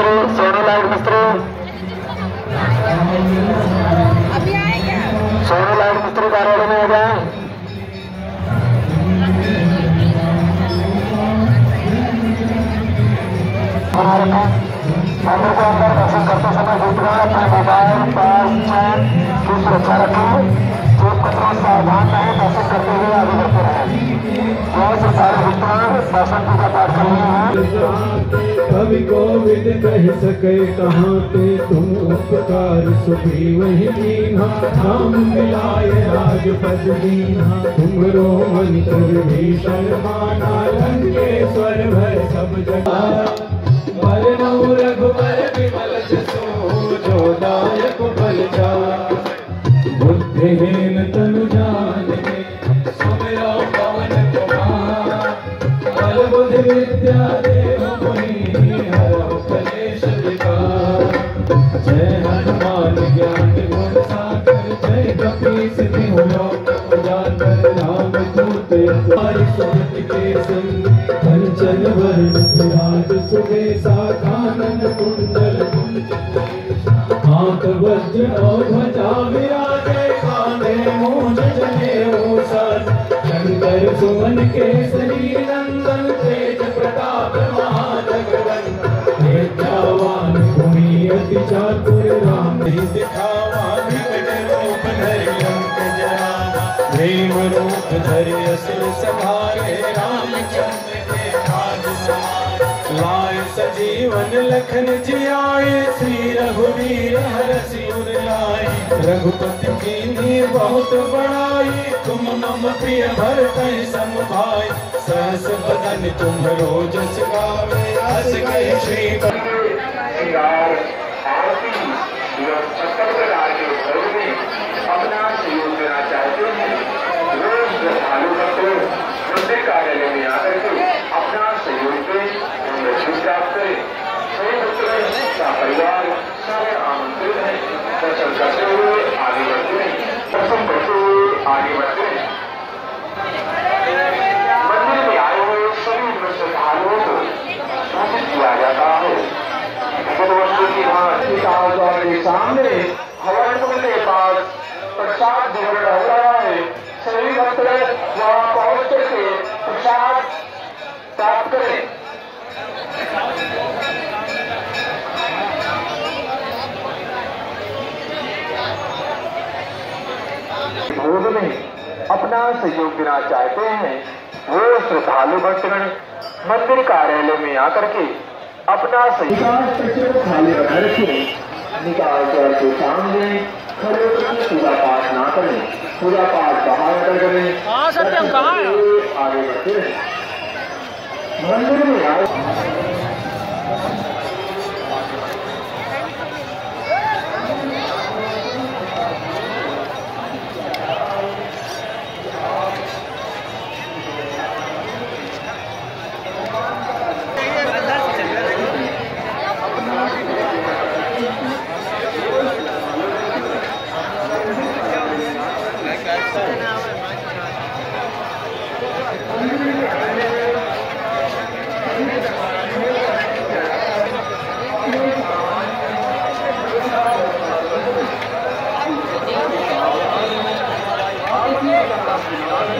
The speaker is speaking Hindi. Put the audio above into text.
लाइट मिस्त्री सोनू लाइट मिस्त्री अभी आए क्या सोनू लाइट मिस्त्री कार्यालय में आ जाए हमारे पास मंदिर के अंदर दर्शन करते समय दूसरा अपने मोबाइल पास चैन की सुरक्षा रखें जेब कतरों सावधान रहें दर्शन करते हुए आगे बढ़ते रहें जय से सारे भक्तगण दर्शन पूजा पाठ कर कह सके कहाँ पे तुम उपकार सुखी? वही दीना नाम मिलाए राज पद दीना तुम रो मंत्र भीषण माना लंकेश्वर भय सब जगह रघुबर विमल जसो, जो दायक बल जा। बुद्धिहीन कंचन वर्ण विराज सुबेसा कानन कुंडल हाथ वज्र और ध्वजा विराजे कांधे मूंज जने ऊषण शंकर सुमन केसरी नंदन तेज प्रताप महाजगवन विद्यावान भूमि अति चातुर राम ही भीम रूप धरि असुर संहारे रामचंद्र के काज सवारे लाए सजीवन लखन जियाए श्री रघुवीर हर सिर लाए रघुपति की बहुत बड़ाई तुम मम प्रिय भरत सम भाई सहस बदन तुम रोजस गावे। हस गए श्री आरती एवं छप्पन प्रकार के भोग में अपना सहयोग देना चाहते हैं रोज श्रद्धालु भक्त मंदिर कार्यालय में आकर के अपना सहयोग दें हम लक्ष्मी प्राप्त करें सभी भक्तगण का परिवार सारे आमंत्रित हैं दर्शन करते हुए आगे बढ़ते हैं दर्शन करते हुए आगे बढ़ते हैं मंदिर में आए हुए सभी श्रद्धालुओं को सूचित किया जाता है विगत वर्षों की भांति पिताओं द्वार के सामने हवन कुंड के पास प्रसाद वितरण हो रहा है। सभी भक्त वहाँ पहुँच करके प्रसाद प्राप्त करें। भोग में अपना सहयोग देना चाहते हैं, वो श्रद्धालु भक्तगण मंदिर कार्यालय में आकर के अपना सहयोग खाली रखिए। निकाल कर काम में खड़े होकर पूजा पाठ ना करें पूजा पाठ बाहर कर करें आगे बढ़ते रहे मंदिर में आए।